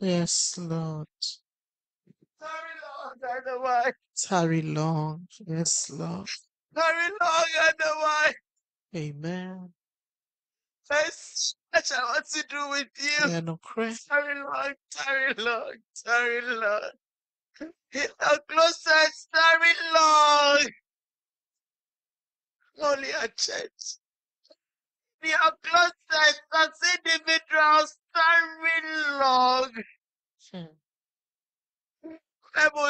Yes, Lord. Tarry long, I know why. Tarry long. Yes, Lord. Tarry long, I know why. Amen. There's much I want to do with you. Yeah, no cry. Tarry long, tarry long, tarry long. How closer, tarry long. Only a church. We are closer as individuals, tarry long. Hmm.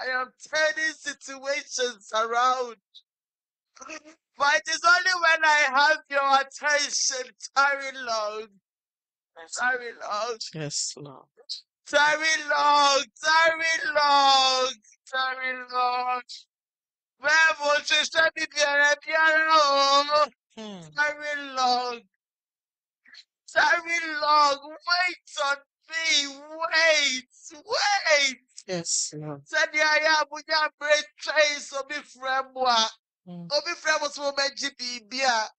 I am turning situations around. But it is only when I have your attention, tarry long, tarry long, Yes, Lord. tarry long, tarry long, tarry long. Bẹ́ẹ̀ mo ṣe ṣẹ́ ní bẹ̀rẹ̀ bíárá o, Hmm. tarry long, tarry long, wait on me, wait, wait. Yes, Lord. Sẹ́ni ayé Abuja break trace omi fẹ́ mu a, omi fẹ́ mu tí mo bẹ́ jí bìbí a.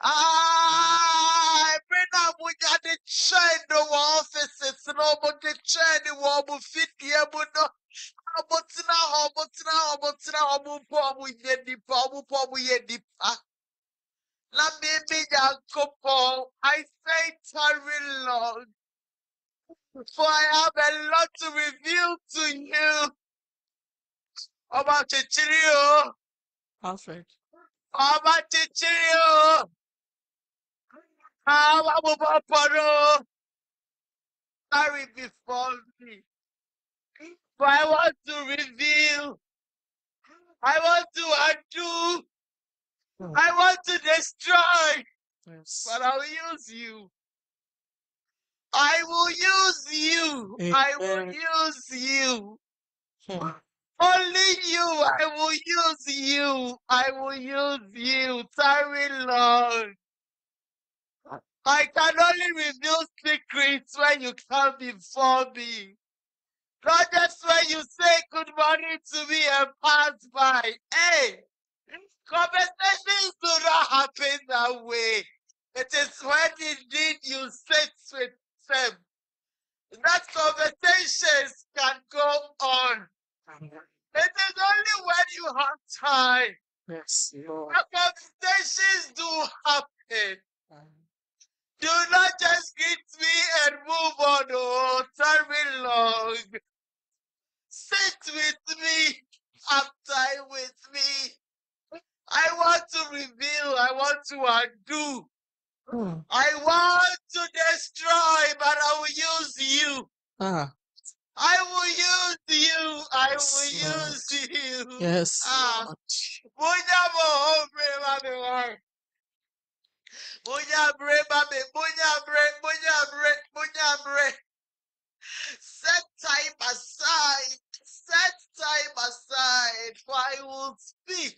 Ah, every now Abuja dey trend wọ offices na ọmọ dey trend wọ ọmọ fidie mu no. Ọmọ tena hɔ, ọmọ tena hɔ, ọmọ tena hɔ, ọmọ mpọ ọmọ yɛ nipa, ọmọ mpọ ọmọ yɛ nipa. Na mímí Nyankopɔn, I say tarry long, for I have a lot to reveal to you. Ọba kyekyere o, Perfect. ọba kyekyere o, àwọn abobọ pọ̀rọ̀ o. Tarry before me, for I want to reveal, I want to undo, Hmm. I want to destroy, Yes. but I will use you. I will use you. I will Amen. use you. Hmm. Only you. I will use you. I will use you. Tarry long. I can only reveal secrets when you come before me. Not just when you say good morning to me and pass by. Hey, conversations do not happen that way. It is when indeed you sit with them that conversations can go on. It is only when you have time Yes, Lord. that conversations do happen. Do not just greet me and move on. Oh, tarry long. Sit with me. Have time with me. I want to reveal. I want to undo. Hmm. I want to destroy, but I will use you. Ah, I will use you. I will Yes, use you. yes, Ah. Bunya mo hombre, mami, wa. Bunya bre, mami, bunya bre, bunya bre, bunya bre. Set time aside. Set time aside, for I will speak.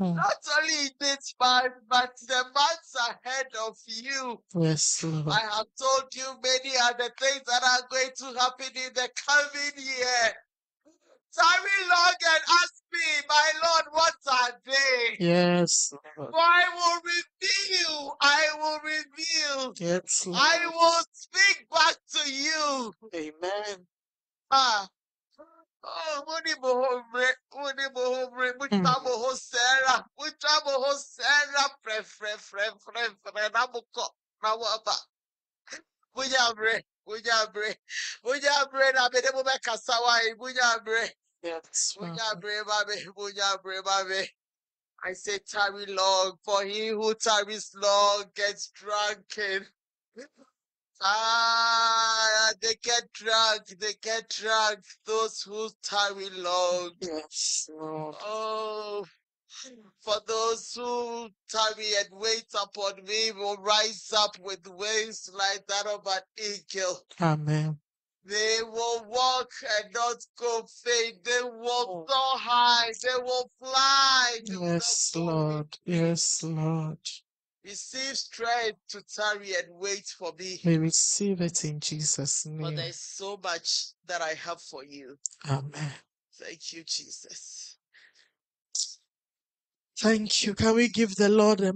Hmm. Not only in this month, but the months ahead of you. Yes, Lord. I have told you many other things that are going to happen in the coming year. Tarry long and ask me, my Lord, what are they? Yes, Lord. For I will reveal, I will reveal, Yes, I will speak back to you. Amen. Ah. Oh, sera, sera, na na na mo beka sawai, bunyabre, Yes, Father. bunyabre, babe, bunyabre, babe. I say tarry long, for he who tarries long gets drunken. Ah, they get drunk, they get drunk, those who tarry long. Yes, Lord. Oh, for those who tarry and wait upon me will rise up with wings like that of an eagle. Amen. They will walk and not go faint. They will Oh. high. They will fly. They will not Yes. Lord. Yes, Lord. Receive strength to tarry and wait for me. We receive it in Jesus' name. there's so much that I have for you. Amen. Thank you, Jesus. Thank you. Can we give the Lord a